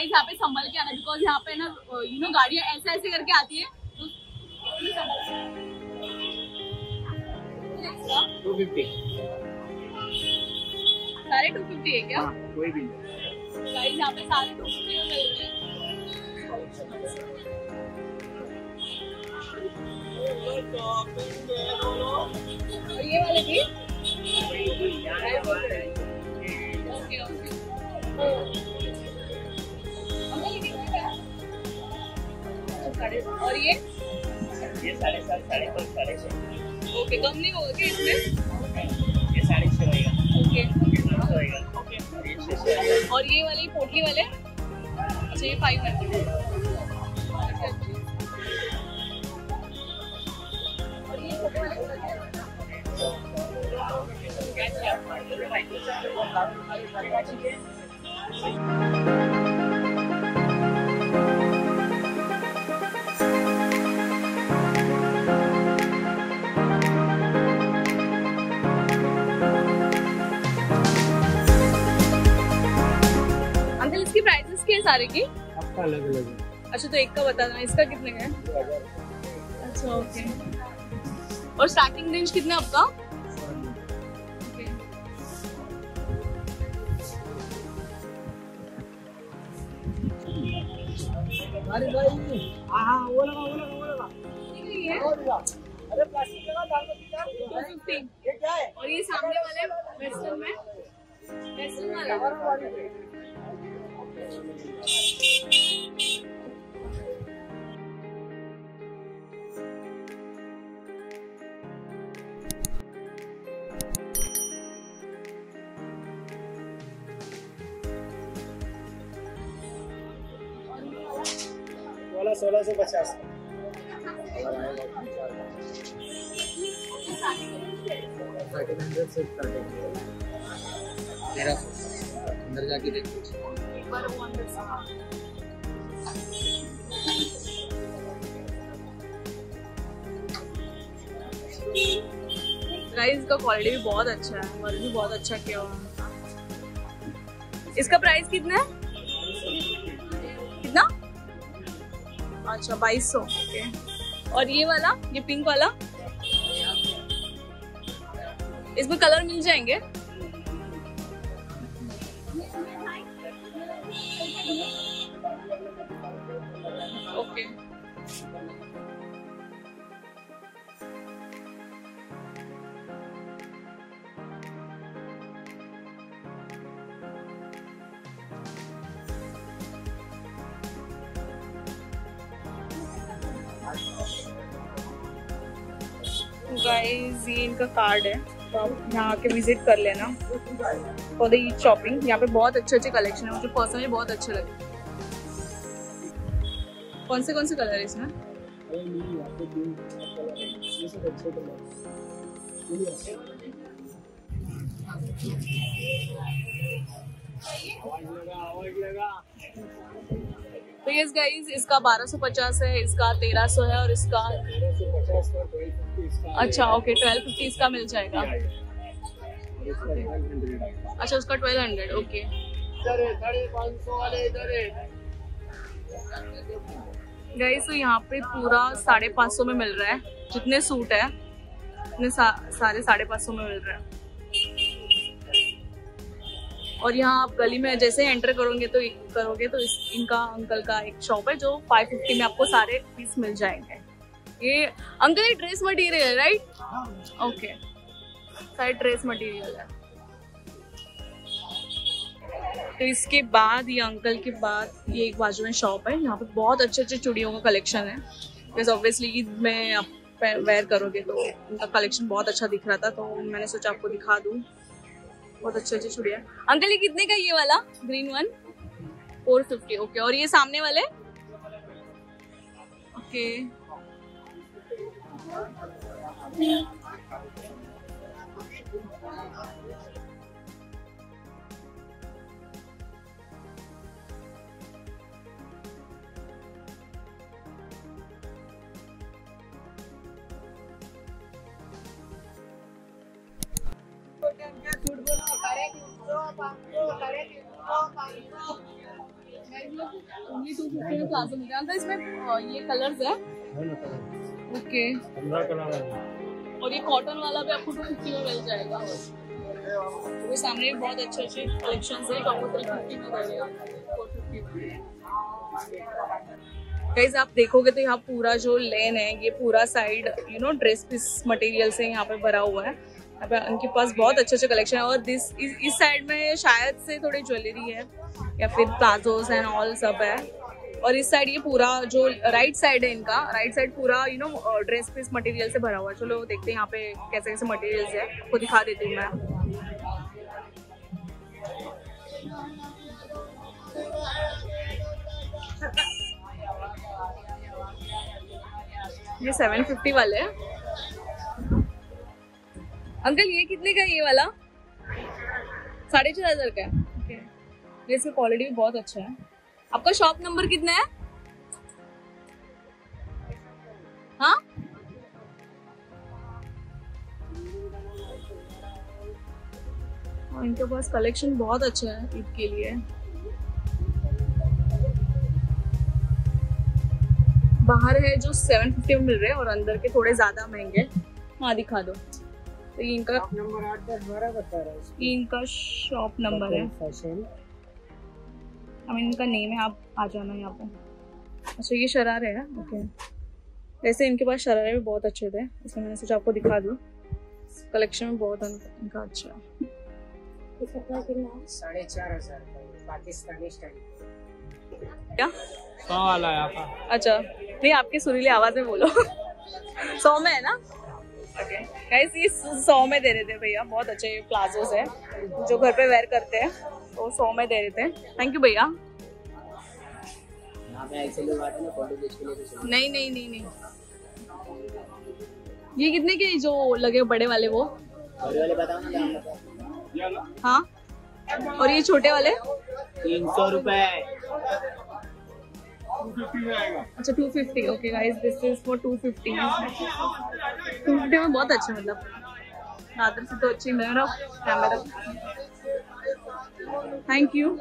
Guys यहाँ पे संभल के आना बिकॉज़ यहाँ पे ना यू नो गाड़ियाँ ऐसे ऐसे करके आती है। तो सारे टू फिफ्टी है क्या? हाँ कोई भी गाइस यहाँ पे सारे टू फिफ्टी मिल रहे हैं। और ये वाले भी। ओके ओके साढ़े और ये ये साढ़े सात साढ़े पाँच साढ़े छः ओके कम नहीं होगा क्या इसमें ये साढ़े छः होएगा ओके होएगा और ये वाले पोटली वाले अच्छा ये फाइव हंड्रेड और ये छोटे वाले अंकल क्या है सारे की? आपका अलग अलग है। अच्छा तो एक का बता देना इसका कितने का है? अच्छा ओके और स्टार्टिंग रेंज कितना आपका? अरे भाई हाँ हाँ वो लगा वो लगा वो लगा। ये लगा। अरे प्लास्टिक लगा दाल को। पीछा ये क्या है? और ये सामने वाले वेस्टर्न में? वेस्टर्न वाला। सोलह सौ पचास। तेरह सौ अंदर जाके देखो। वो अंदर से गाइस का क्वालिटी भी बहुत अच्छा है वर्क भी बहुत अच्छा किया हुआ है। इसका प्राइस कितना है? कितना? अच्छा बाईस सौ ओके और ये वाला, ये पिंक वाला? इसमें कलर मिल जाएँगे? गाइस ये इनका कार्ड है। तो आप यहाँ आके विज़िट कर लेना। फॉर द ईट शॉपिंग यहाँ पे बहुत अच्छे अच्छे कलेक्शन है। मुझे पर्सनली बहुत अच्छे लगे। कौन से कौन से कलर है इसमें? लगा आवाज़ लगा तो यस गाइस इसका 1250 है इसका 1300 है और इसका अच्छा ओके 1250 इसका मिल जाएगा। अच्छा उसका 1200 ओके गाइस तो यहाँ पे पूरा साढ़े पाँच सौ में मिल रहा है जितने सूट है सा, सारे साढ़े पाँच सौ में मिल रहा है। और यहाँ आप गली में जैसे एंटर करोगे तो करोगे तो इस, इनका अंकल का एक शॉप है जो 550 में आपको सारे पीस मिल जाएँगे। ये अंकल ये ड्रेस मटेरियल है राइट ओके सारे ड्रेस मटेरियल है। तो इसके बाद ये अंकल के बाद ये एक बाजू में शॉप है। यहाँ पे बहुत अच्छे अच्छे चूड़ियों का कलेक्शन है। बिकॉज़ ऑब्वियसली ईद में आप वेयर करोगे तो उनका कलेक्शन बहुत अच्छा दिख रहा था तो मैंने सोचा आपको दिखा दूँ। बहुत अच्छे अच्छे चूड़िया अंकल, ये कितने का ये वाला? Green one four fifty okay और ये सामने वाले? ओके ओनली इसमें ये कलर्स है। ओके और ये कॉटन वाला भी आपको टू फिफ्टी में मिल जाएगा। वो सामने बहुत अच्छे अच्छे कलेक्शन है गाइज़ आप देखोगे तो यहाँ पूरा जो लेन है, ये पूरा side you know dress piece material से यहाँ पे भरा हुआ है। पे उनके पास बहुत अच्छे अच्छे कलेक्शन है और दिस इस, साइड में शायद से थोड़ी ज्वेलरी है या फिर प्लाजोस एंड ऑल सब है। और इस साइड ये पूरा जो राइट साइड है इनका राइट साइड पूरा you know dress piece material से भरा हुआ है। चलो देखते हैं यहाँ पे कैसे कैसे मटेरियल्स है आपको दिखा देती हूँ मैं। ये सेवन फिफ्टी वाले हैं। अंकल ये कितने का ये वाला? साढ़े चार हज़ार का है। इसका क्वालिटी भी बहुत अच्छा है। आपका शॉप नंबर कितना है? हाँ? और इनके पास कलेक्शन बहुत अच्छा है ईद के लिए। बाहर है जो सेवन फिफ्टी में मिल रहे हैं और अंदर के थोड़े ज़्यादा महँगे हाँ दिखा दो। तो ये इनका नंबर आठ दस बारह बता रहा है। ये इनका शॉप नंबर है। फ़ैशन आई इनका नेम है आप आ जाना यहाँ पे। अच्छा ये शरारे है ओके। वैसे इनके पास शरारे भी बहुत अच्छे थे इसलिए मैंने सोचा आपको दिखा दूँ। कलेक्शन में बहुत इनका अच्छा है। साढ़े चार हज़ार पाकिस्तानी स्टाइल क्या? सौ वाला है आपका? अच्छा नहीं आपकी सुरीली आवाज़ में बोलो। सौ में है ना? गाइस ये सौ में दे रहे थे भैया बहुत अच्छे प्लाजोस है जो घर पे वेयर करते हैं तो सौ में दे रहे थे थैंक यू भैया। तो। नहीं नहीं नहीं नहीं। ये कितने के जो लगे बड़े वाले वो? बड़े वाले बताओ ना हाँ। और ये छोटे वाले? तीन सौ रुपए। अच्छा two fifty okay guys this is for two fifty two fifty में बहुत अच्छे मतलब। दादर से तो अच्छी मेरा कैमरा थैंक यू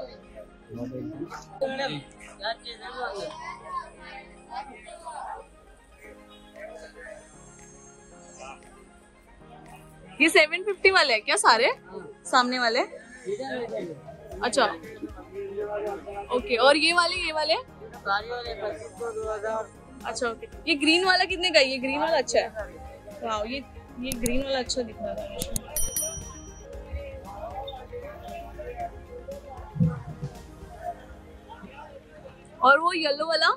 ये सेवन फिफ्टी वाले हैं क्या सारे? सामने वाले? अच्छा। ओके और ये वाले ये वाले? अच्छा ओके ये ग्रीन वाला कितने का है? ये ग्रीन वाला अच्छा है? वाह ये ये ग्रीन वाला अच्छा दिख रहा है और वो येलो वाला?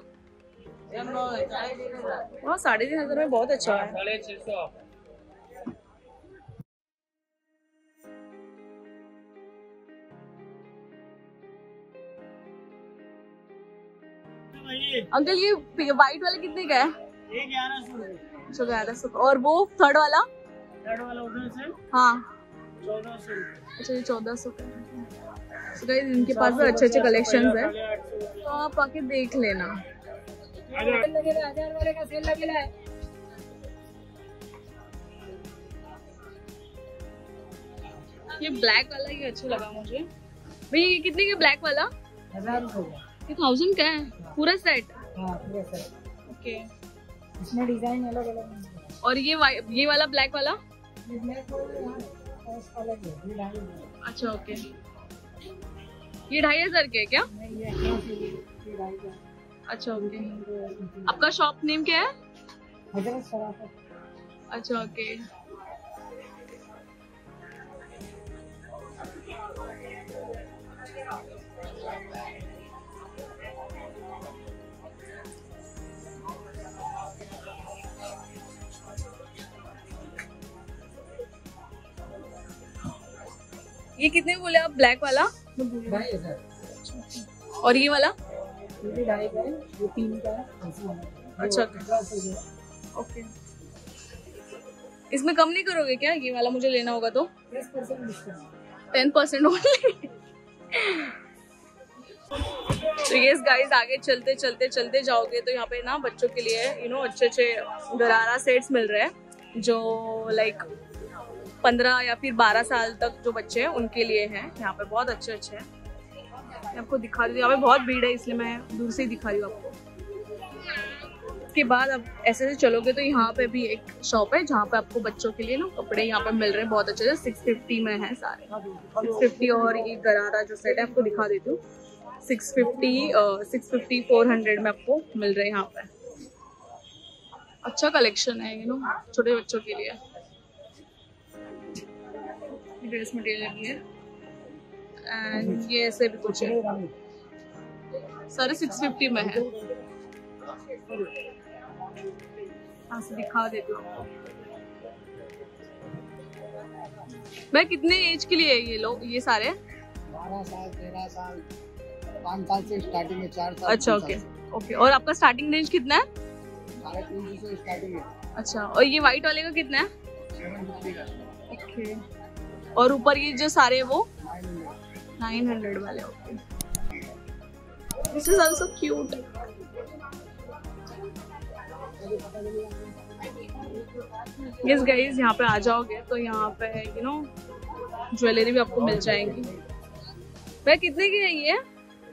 साढ़े तीन हज़ार। में बहुत अच्छा है। अंकल ये व्हाइट वाला कितने का है? ग्यारह सौ अच्छा ग्यारह सौ। और वो थर्ड वाला? थर्ड वाला उधर से? हाँ। चौदह सौ अच्छा ये चौदह सौ का So guys, इनके पास भी अच्छे अच्छे कलेक्शन है तो आप आके देख लेना। ये ब्लैक वाला ही अच्छा लगा मुझे। भैया ये कितने का ब्लैक वाला? हज़ार रुपए का ये थाउज़ेंड का है? पूरा सेट हाँ पूरा सर ओके इसमें डिज़ाइन अलग अलग है। और ये ये वाला ब्लैक वाला? ये ब्लैक अलग है है। अच्छा ओके ये ढाई हज़ार के है क्या? का अच्छा ओके आपका शॉप नेम क्या है? अच्छा ओके ये कितने बोले आप? ब्लैक वाला? और ये वाला? ये ढाई का है ये तीन का है ऐसे है। ये अच्छा। ओके इसमें कम नहीं करोगे क्या? ये वाला मुझे लेना होगा तो। टेन परसेंट ओनली तो ये गाइस आगे चलते चलते चलते जाओगे तो यहाँ पे ना बच्चों के लिए यू नो अच्छे अच्छे गरारा सेट्स मिल रहे हैं जो लाइक पंद्रह या फिर बारह साल तक जो बच्चे हैं, उनके लिए हैं। यहाँ पे बहुत अच्छे अच्छे हैं। मैं आपको दिखा हूँ यहाँ पे बहुत भीड़ है, इसलिए मैं दूर से ही दिखा रही हूँ आपको। उसके बाद अब ऐसे ऐसे चलोगे तो यहाँ पे भी एक शॉप है, जहाँ पे आपको बच्चों के लिए ना कपड़े यहाँ पे मिल रहे हैं, बहुत अच्छे सिक्स फिफ्टी में है सारे। सिक्स फिफ्टी और ये गरारा जो सेट है, आपको दिखा देती हूँ। Six fifty six fifty four hundred में आपको मिल रहे हैं यहाँ पे अच्छा कलेक्शन है यू नो छोटे बच्चों के लिए। ड्रेस मटेरियल भी है एंड ये ऐसे भी कुछ है सारे सिक्स फिफ्टी में है. हाँ दिखा देती हूँ. मैं कितने एज के लिए है ये लोग ये सारे? बारह साल तेरह साल पाँच साल से स्टार्टिंग है चार साल अच्छा ओके ओके और आपका स्टार्टिंग रेंज कितना है? साढ़े तीन सौ स्टार्टिंग है। अच्छा और ये व्हाइट वाले का कितना है? ओके और ऊपर ये जो सारे वो नाइन हंड्रेड वाले this is also cute yes guys यहाँ पे आ जाओगे तो यहाँ पे यू नो ज्वेलरी भी आपको मिल जाएँगी। भाई कितने की है ये?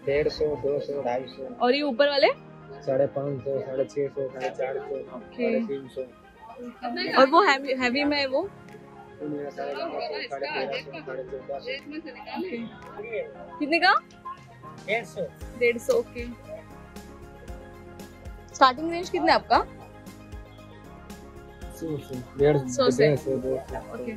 डेढ़ सौ दो सौ ढाई सौ। और ये ऊपर वाले? साढ़े पाँच सौ साढ़े छः सौ साढ़े चार सौ साढ़े तीन सौ। और वो हैवी हैवी में है वो? कितने का? डेढ़ सौ। डेढ़ सौ ओके स्टार्टिंग रेंज कितना है आपका? सौ सौ। डेढ़ सौ से। डेढ़ सौ ओके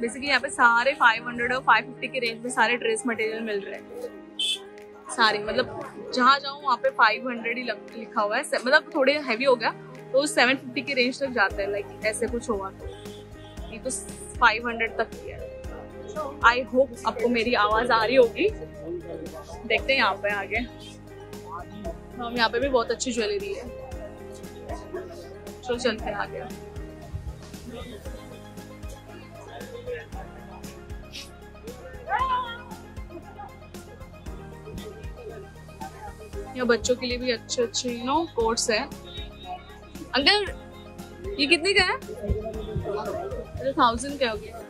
बेसिकली यहाँ पे सारे 500 और 550 के रेंज में सारे ड्रेस मटेरियल मिल रहे हैं। सारे मतलब जहाँ जाऊँ, वहाँ पे 500 ही लिखा हुआ है। मतलब थोड़े हैवी हो गया तो 750 के रेंज तक जाता है लाइक ऐसे कुछ हुआ तो। ये तो 500 तक ही है। आई होप आपको मेरी आवाज़ आ रही होगी। देखते हैं यहाँ पे आगे। हम यहाँ पे भी बहुत अच्छी ज्वेलरी है। चलो, चलते हैं आगे। यहाँ बच्चों के लिए भी अच्छे अच्छे यू नो कोट्स है। अंकल, ये कितने का है? अरे थाउज़ेंड का हो गया।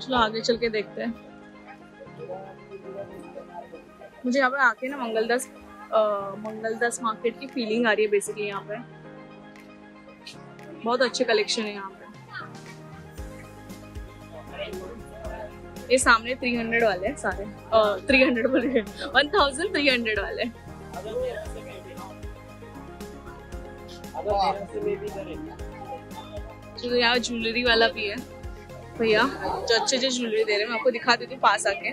चलो, आगे चल के देखते हैं। मुझे यहाँ पे आके ना मंगलदास मंगलदास मार्केट की फीलिंग आ रही है बेसिकली यहाँ पे। बहुत अच्छे कलेक्शन है यहाँ पे। ये सामने 300 वाले हैं सारे। थ्री हंड्रेड बोल वन थाउज़ेंड थ्री हंड्रेड वाले। यहाँ ज्वेलरी वाला भी है। भैया, जो अच्छे अच्छे ज्वेलरी दे रहे हैं, मैं आपको दिखा देती हूँ पास आके।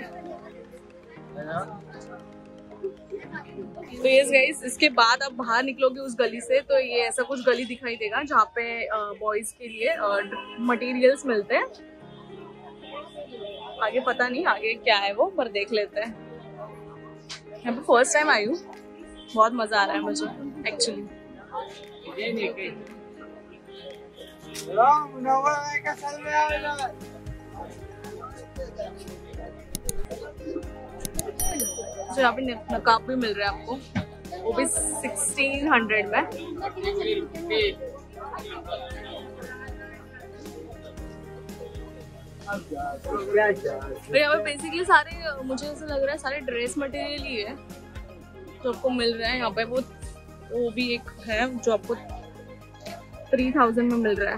तो यस गाइस इसके बाद आप बाहर निकलोगे उस गली से तो ये ऐसा कुछ गली दिखाई देगा जहाँ पे बॉयज़ के लिए मटेरियल्स मिलते हैं। आगे पता नहीं, आगे क्या है वो, पर देख लेते हैं। यहाँ पे फ़र्स्ट टाइम आई हूँ। बहुत मज़ा आ रहा है मुझे एक्चुअली तो यहाँ पे नकाब भी मिल रहा है आपको। वो भी सिक्सटीन हंड्रेड में। और यहाँ पे बेसिकली सारे मुझे ऐसा लग रहा है सारे ड्रेस मटेरियल ही है जो आपको मिल रहा है। यहाँ पे वो वो भी एक है जो आपको थ्री थाउज़ेंड में मिल रहा है।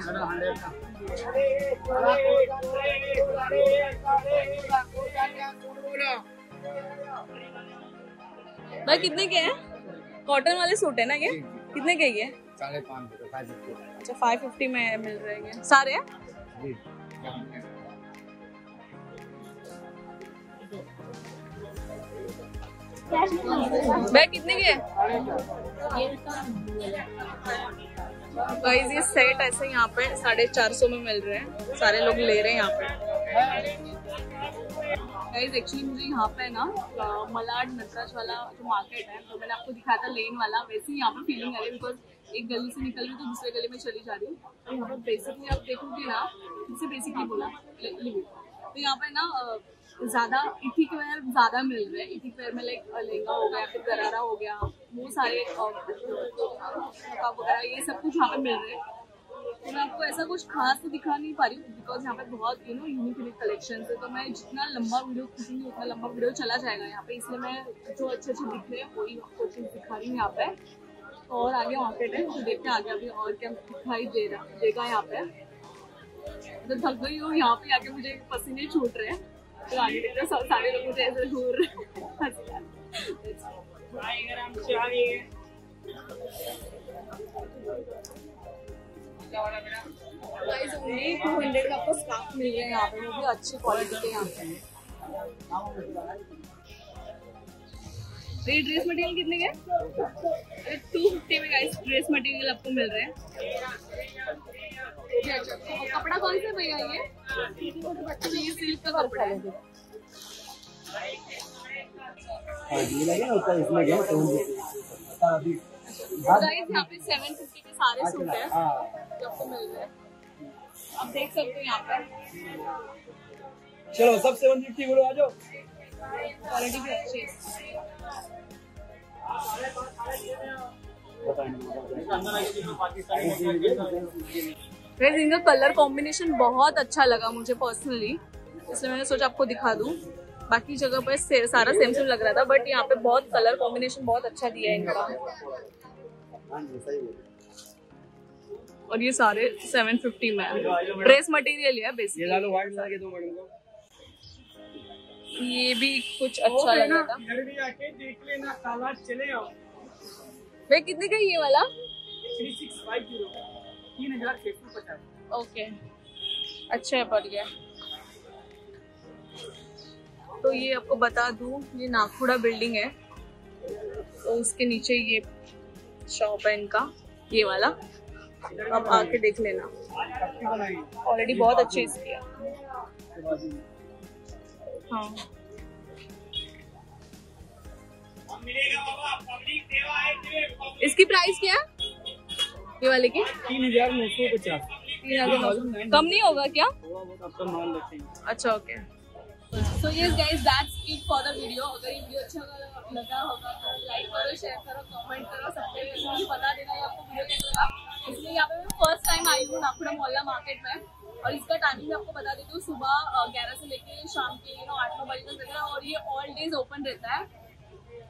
भाई कितने के हैं? कॉटन वाले सूट है ना ये? कितने के ये? साढ़े पाँच अच्छा फाइव फिफ्टी में मिल रहे हैं सारे हैं? भाई कितने के गाइस ये सेट ऐसे यहाँ पे साढ़े चार सौ में मिल रहे हैं। सारे लोग ले रहे हैं यहाँ पे। गाइस एक्चुअली मुझे यहाँ पे ना मलाड नटराज वाला जो मार्केट है तो मैंने आपको दिखाया था लेन वाला, वैसे ही यहाँ पे फीलिंग आ रही है बिकॉज़ एक गली से निकल रही तो दूसरे गली में चली जा रही हूँ। तो यहाँ पे बेसिकली आप देखोगे ना जिसे बेसिकली बोला तो यहाँ पे ना ज़्यादा इथिक वेयर ज़्यादा मिल रहे हैं। इथिक वेयर में लाइक लहंगा हो गया, फिर गरारा हो गया, वो सारे वगैरह, ये सब कुछ यहाँ पे मिल रहे हैं। तो मैं आपको ऐसा कुछ खास तो दिखा नहीं पा रही हूँ बिकॉज़ यहाँ पे बहुत you know unique unique collection है। तो मैं जितना लंबा वीडियो खींचूँगी, उतना लंबा वीडियो चला जाएगा यहाँ पे। इसलिए मैं जो अच्छे अच्छे दिख रहे हैं, वही आपको चीज़ दिखा रही हूँ यहाँ पे। और आगे मार्केट है तो देखते हैं आगे अभी और क्या दिखाई दे रहा, देगा यहाँ पे। तो थक गई हूँ, यहाँ पे आके मुझे पसीने छूट रहे हैं। तो आगे देखते हैं सारे लोग मुझे ऐसे घूर रहे हैं हँसी आ रही है। गाइस ओनली 200 का आपको स्कार्फ मिल रहे हैं यहाँ पे वो भी अच्छी क्वालिटी के यहाँ पे। तो ये ड्रेस मटेरियल कितने के? अरे टू फिफ्टी में गाइस ड्रेस मटेरियल आपको मिल रहे हैं। कपड़ा कौन सा भैया ये सिल्क का कपड़ा है? ये लगे ना ऊपर इसमें गया अभी गाइस यहाँ पे 750 के सारे सूट हैं। हाँ। जो आपको मिल रहे हैं। आप देख सकते हो यहाँ पे। चलो सब सेवन फिफ्टी बोलो आ जाओ। क्वालिटी भी अच्छी है। गाइस इनका कलर कॉम्बिनेशन बहुत अच्छा लगा मुझे पर्सनली इसलिए मैंने सोचा आपको दिखा दूँ। बाकी जगह पर से, सारा सेम सेम लग रहा था बट यहाँ पे बहुत कलर कॉम्बिनेशन बहुत अच्छा दिया है इनका। और ये सारे 750 में है। ड्रेस मटेरियल है ये बेसिकली ये भी कुछ अच्छा लग रहा था। इधर भी आके देख लेना चले आओ। भाई कितने का ये वाला? थ्री सिक्स फाइव ज़ीरो तीन हज़ार छह सौ पचास। ओके। अच्छा है बढ़िया। तो ये आपको बता दूँ, ये नागपुरा बिल्डिंग है। तो उसके नीचे ये शॉप है इनका, ये वाला। आप आके देख लेना। ऑलरेडी बहुत अच्छी इसकी है। हाँ। इसकी प्राइस क्या है? ये वाले की? तीन हज़ार नौ सौ पचास। तीन हज़ार। कम नहीं होगा क्या? अच्छा okay so yes guys that's it for the video अगर ये वीडियो अच्छा लगा होगा तो लाइक करो शेयर करो कमेंट करो सबसे मुझे बता देना ये आपको वीडियो कैसा लगा। इसलिए यहाँ पे मैं फ़र्स्ट टाइम आई हूँ नागपुरा मोहल्ला मार्केट में और इसका टाइमिंग मैं आपको बता देती हूँ सुबह ग्यारह से लेके शाम के यू नो आठ नौ बजे तक रहता है और ये ऑल डेज़ ओपन रहता है।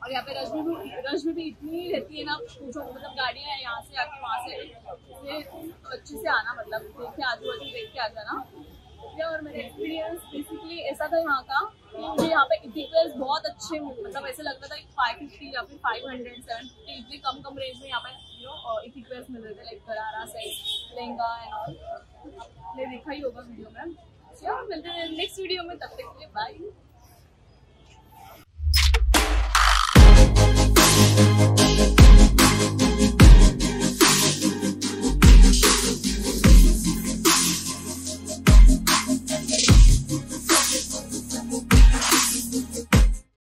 और यहाँ पे रश भी रश भी इतनी रहती है ना पूछो मतलब गाड़ियाँ हैं यहाँ से आके वहाँ से अच्छे से आना मतलब देख के आजू बाजू, देख के आ जाना और मेरा एक्सपीरियंस बेसिकली ऐसा था यहाँ का कि मुझे यहाँ पे इथिकल्स बहुत अच्छे मतलब ऐसे लगता था फाइव फिफ्टी या फिर फाइव हंड्रेड सेवन फिफ्टी इतने कम कम रेंज में यहाँ पे यू नो इथिकल्स मिल रहे थे लाइक गरारा सेट लहंगा एंड ऑल आपने देखा ही होगा वीडियो में। मिलते हैं नेक्स्ट वीडियो में, तब तक के लिए बाय